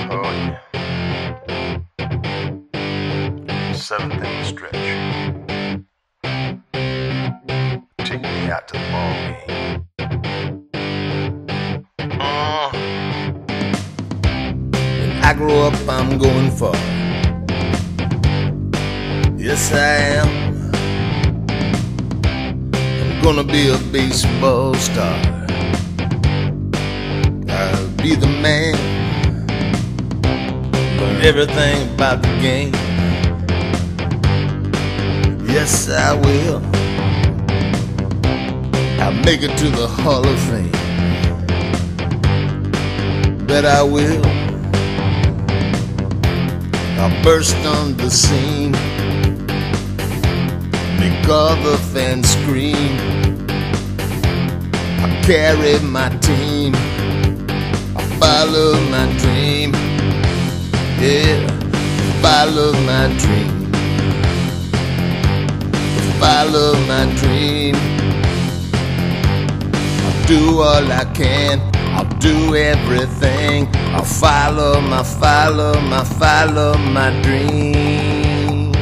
Oh yeah. Seventh inning stretch. Take me out to the ball game. Uh, When I grow up, I'm going far. Yes, I am. I'm gonna be a baseball star. Be the man. Learn everything about the game. Yes, I will. I'll make it to the Hall of Fame. Bet I will. I'll burst on the scene. Make all the fans scream. I'll carry my team. Follow my dream. Yeah, follow my dream. Follow my dream. I'll do all I can. I'll do everything. I'll follow my, follow my, follow my dream.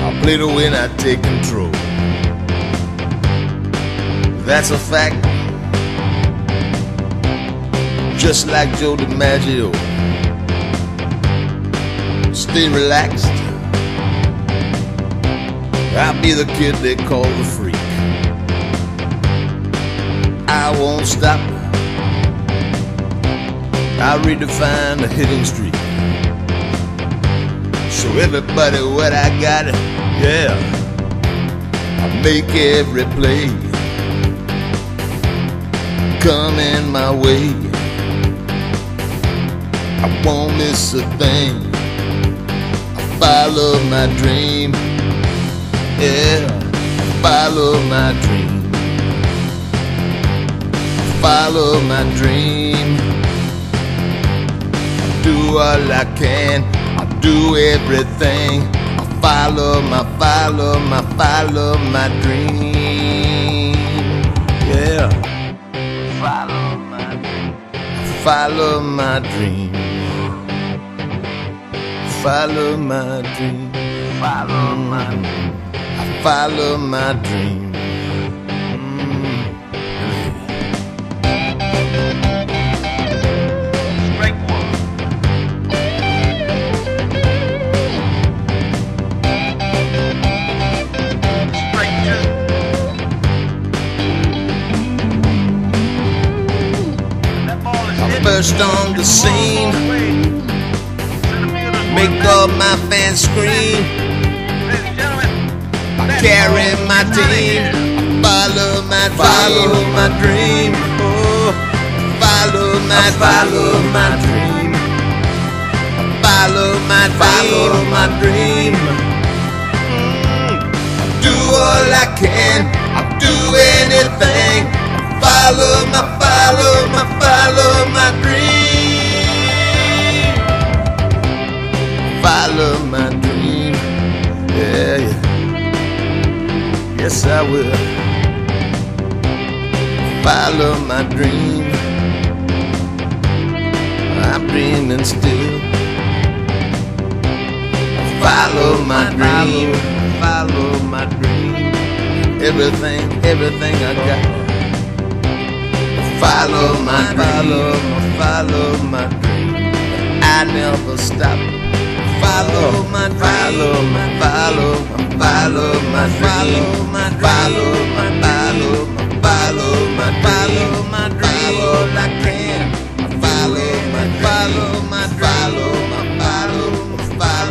I'll play to win, I take control. That's a fact. Just like Joe DiMaggio. Stay relaxed. I'll be the kid they call the freak. I won't stop. I'll redefine the hitting streak. Show everybody what I got. Yeah. I'll make every play coming my way. I won't miss a thing. I follow my dream. Yeah, I follow my dream. I follow my dream. I do all I can. I do everything. I follow my, follow my, follow my dream. Yeah. Follow my dream, follow my dream. Follow my dream. Follow my dream. Follow my dream. I follow my dream. Strike one. Strike two. That ball is I'm first on the scene. Make all my fans scream. Ladies and gentlemen, I carry my team. here. Follow my follow my dream. Oh, follow my follow my dream. Follow my follow my dream. Mm, Do all I can. Follow my dream. Yeah, yeah. Yes, I will. Follow my dream. I'm dreaming still. Follow my dream. Follow my dream. Everything, everything I got. Follow my my follow my dream. I never stop. Follow my follow my follow my follow my dream. Follow my follow my follow my follow my dream. Follow my follow my follow my follow my follow my dream. Follow my dream. Follow